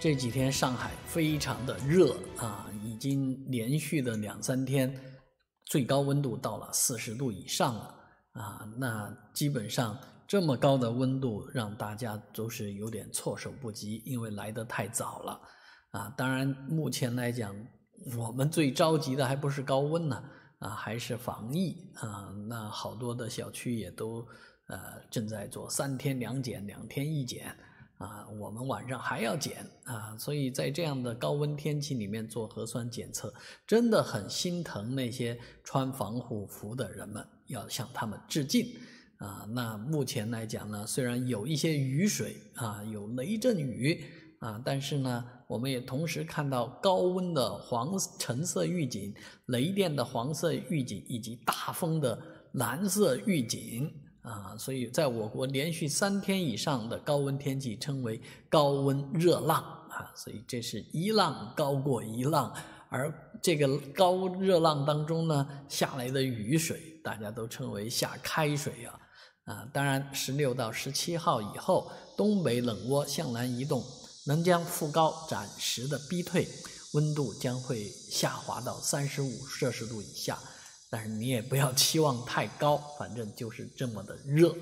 这几天上海非常的热啊，已经连续的两三天，最高温度到了四十度以上了啊。那基本上这么高的温度，让大家都是有点措手不及，因为来得太早了啊。当然，目前来讲，我们最着急的还不是高温呢，啊，还是防疫啊。那好多的小区也都。呃，正在做三天两检，两天一检，啊，我们晚上还要检啊，所以在这样的高温天气里面做核酸检测，真的很心疼那些穿防护服的人们，要向他们致敬啊。那目前来讲呢，虽然有一些雨水啊，有雷阵雨啊，但是呢，我们也同时看到高温的黄橙色预警、雷电的黄色预警以及大风的蓝色预警。啊，所以在我国连续三天以上的高温天气称为高温热浪啊，所以这是一浪高过一浪，而这个高热浪当中呢下来的雨水，大家都称为下开水啊啊，当然十六到十七号以后，东北冷涡向南移动，能将副高暂时的逼退，温度将会下滑到三十五摄氏度以下。但是你也不要期望太高，反正就是这么的热。